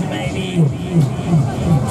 maybe.